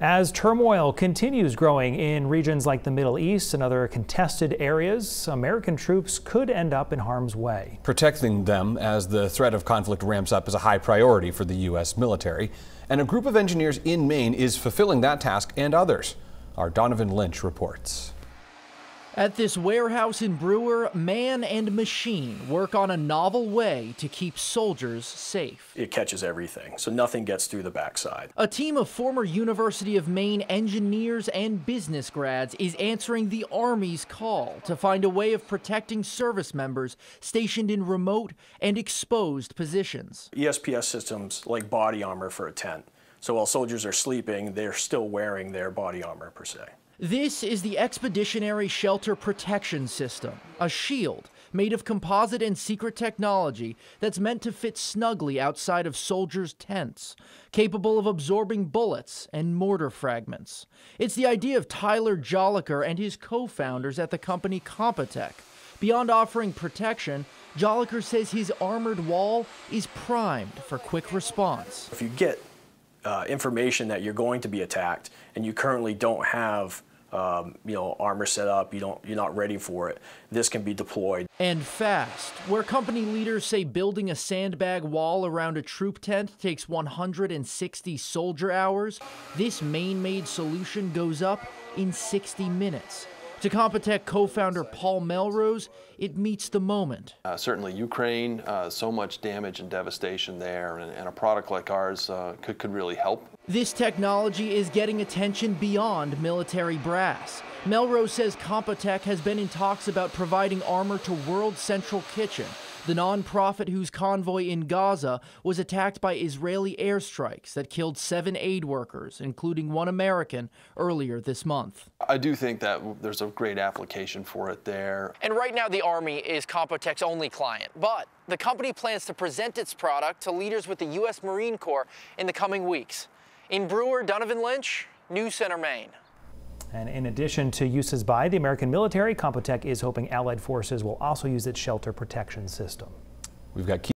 As turmoil continues growing in regions like the Middle East and other contested areas, American troops could end up in harm's way. Protecting them as the threat of conflict ramps up is a high priority for the U.S. military, and a group of engineers in Maine is fulfilling that task and others. Our Donovan Lynch reports. At this warehouse in Brewer, man and machine work on a novel way to keep soldiers safe. It catches everything, so nothing gets through the backside. A team of former University of Maine engineers and business grads is answering the Army's call to find a way of protecting service members stationed in remote and exposed positions. ESPS systems like body armor for a tent. So while soldiers are sleeping, they're still wearing their body armor per se. This is the Expeditionary Shelter Protection System, a shield made of composite and secret technology that's meant to fit snugly outside of soldiers' tents, capable of absorbing bullets and mortar fragments. It's the idea of Tyler Joliker and his co-founders at the company Compatech. Beyond offering protection, Joliker says his armored wall is primed for quick response. If you get uh, information that you're going to be attacked and you currently don't have um, you know, armor set up, you don't, you're not ready for it, this can be deployed. And fast, where company leaders say building a sandbag wall around a troop tent takes 160 soldier hours, this Maine-made solution goes up in 60 minutes. To Compatech co-founder Paul Melrose, it meets the moment. Uh, certainly Ukraine, uh, so much damage and devastation there, and, and a product like ours uh, could, could really help. This technology is getting attention beyond military brass. Melrose says Compatech has been in talks about providing armor to World Central Kitchen, the nonprofit whose convoy in Gaza was attacked by Israeli airstrikes that killed seven aid workers, including one American, earlier this month. I do think that there's a great application for it there. And right now, the Army is Compatech's only client, but the company plans to present its product to leaders with the U.S. Marine Corps in the coming weeks. In Brewer, Donovan Lynch, News Center, Maine. And in addition to uses by the American military, Compatech is hoping Allied forces will also use its shelter protection system. We've got